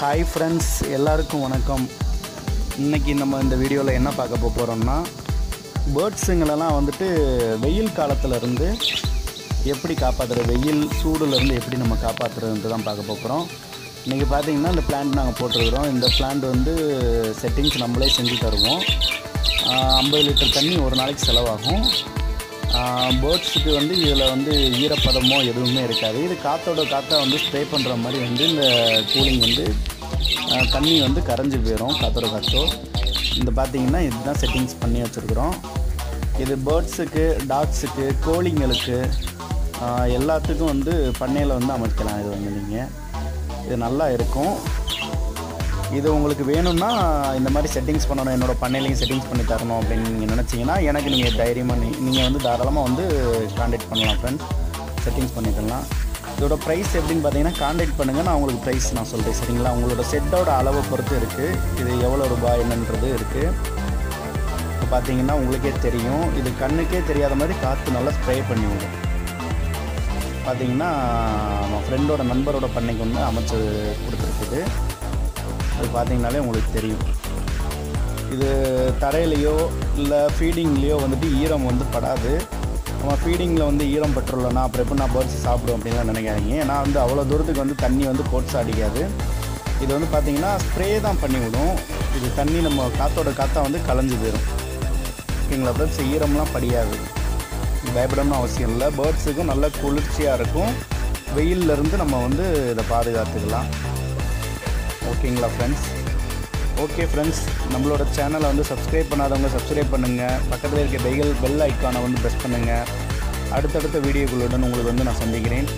Hi friends எல்லாருக்கும் வணக்கம். இன்றைக்கி நம்ம இந்த வீடியோவில் என்ன பார்க்க போக போகிறோம்னா பேர்ட்ஸுங்களெல்லாம் வந்துட்டு வெயில் காலத்துலேருந்து எப்படி காப்பாற்றுறது வெயில் சூடுலேருந்து எப்படி நம்ம காப்பாற்றுறதுன்ட்டு தான் பார்க்க போகிறோம் இன்றைக்கி பார்த்தீங்கன்னா இந்த பிளான்ட் நாங்கள் போட்டிருக்கிறோம். இந்த பிளான்ட் வந்து செட்டிங்ஸ் நம்மளே செஞ்சு தருவோம். ஐம்பது லிட்டர் தண்ணி ஒரு நாளைக்கு செலவாகும். பேர்ட்ஸுக்கு வந்து இதில் வந்து ஈரப்பதமோ எதுவுமே இருக்காது. இது காற்றோட காற்றை வந்து ஸ்ப்ரே பண்ணுற மாதிரி வந்து இந்த கூலிங் வந்து தண்ணி வந்து கரைஞ்சி போயிடும் காற்றோட காற்றோ இந்த பார்த்திங்கன்னா இதுதான் செட்டிங்ஸ் பண்ணி வச்சுருக்குறோம். இது பேர்ட்ஸுக்கு டாக்ஸுக்கு கோழிங்களுக்கு எல்லாத்துக்கும் வந்து பண்ணையில் வந்து அமைக்கலாம் இது வந்து நீங்கள் இது நல்லா இருக்கும். இது உங்களுக்கு வேணும்னா இந்த மாதிரி செட்டிங்ஸ் பண்ணணும் என்னோட பண்ணையிலையும் செட்டிங்ஸ் பண்ணி தரணும் அப்படின்னு நீங்கள் நினச்சிங்கன்னா எனக்கு நீங்கள் தைரியமாக நீ நீங்கள் வந்து தாராளமாக வந்து காண்டாக்ட் பண்ணலாம் ஃப்ரெண்ட்ஸ் செட்டிங்ஸ் பண்ணி தரலாம். இதோட ப்ரைஸ் எப்படின்னு பார்த்தீங்கன்னா காண்டாக்ட் பண்ணுங்கள் நான் உங்களுக்கு ப்ரைஸ் நான் சொல்கிறேன் சரிங்களா? உங்களோட செட்டோட அளவை பொறுத்து இருக்குது இது எவ்வளோ ரூபாய் என்னன்றது இருக்குது இப்போ பார்த்தீங்கன்னா உங்களுக்கே தெரியும். இது கண்ணுக்கே தெரியாத மாதிரி காற்று நல்லா ஸ்ப்ரே பண்ணி விடும். பார்த்தீங்கன்னா நம்ம ஃப்ரெண்டோட நண்பரோட பண்ணைக்கு வந்து அமைச்சு கொடுத்துருக்குது. அது பார்த்தீங்கனாலே உங்களுக்கு தெரியும். இது தரையிலையோ இல்லை ஃபீடிங்லேயோ வந்துட்டு ஈரம் வந்து படாது. நம்ம ஃபீடிங்கில் வந்து ஈரம் பட்டுள்ளனா அப்புறம் எப்படி நான் பறித்து சாப்பிடுவோம் அப்படின்லாம் நினைக்காதீங்க. ஏன்னா வந்து அவ்வளோ தூரத்துக்கு வந்து தண்ணி வந்து கோட்ஸ் அடிக்காது இது வந்து பார்த்தீங்கன்னா ஸ்ப்ரே தான் பண்ணி விடும். இது தண்ணி நம்ம காற்றோட காற்றா வந்து கலைஞ்சு போயிடும் ஓகேங்களா ஃப்ரெண்ட்ஸ் ஈரம்லாம் படியாது. பயப்படணும்னு அவசியம் இல்லை. பேர்ட்ஸுக்கும் நல்ல குளிர்ச்சியாக இருக்கும். வெயில்ல இருந்து நம்ம வந்து இதை பாதுகாத்துக்கலாம். ஓகேங்களா ஃப்ரெண்ட்ஸ் ஓகே ஃப்ரெண்ட்ஸ் நம்மளோட சேனலை வந்து சப்ஸ்கிரைப் பண்ணாதவங்க சப்ஸ்கிரைப் பண்ணுங்கள் பக்கத்தில் இருக்க பெய்கள் பெல் ஐக்கானை வந்து ப்ரெஸ் பண்ணுங்கள் அடுத்தடுத்த வீடியோக்களுடன் உங்களுக்கு வந்து நான் சந்திக்கிறேன்.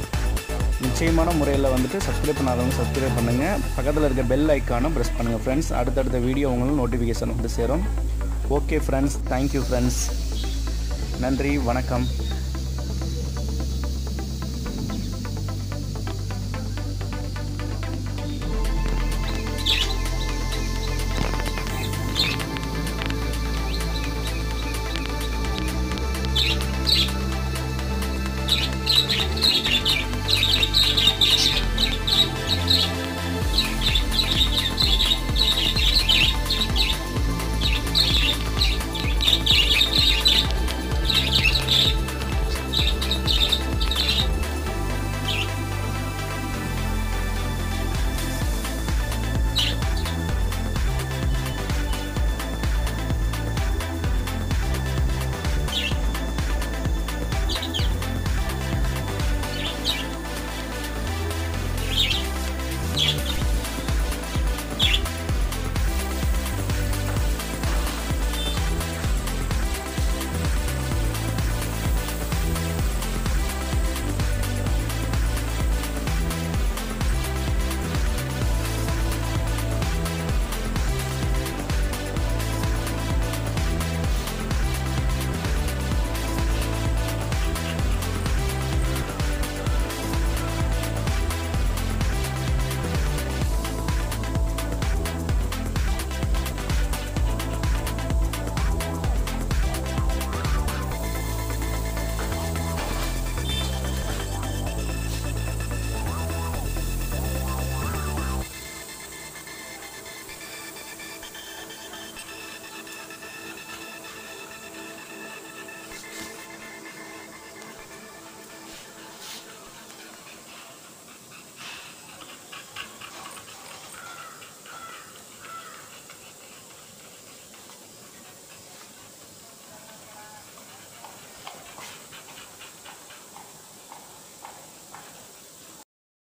நிச்சயமான முறையில் வந்துட்டு சப்ஸ்கிரைப் பண்ணாதவங்க சப்ஸ்கிரைப் பண்ணுங்கள் பக்கத்தில் இருக்க பெல் ஐக்கானை ப்ரெஸ் பண்ணுங்கள் ஃப்ரெண்ட்ஸ் அடுத்தடுத்த வீடியோ உங்களுக்கு நோட்டிஃபிகேஷன் வந்து சேரும். ஓகே ஃப்ரெண்ட்ஸ் தேங்க்யூ ஃப்ரெண்ட்ஸ் நன்றி வணக்கம்.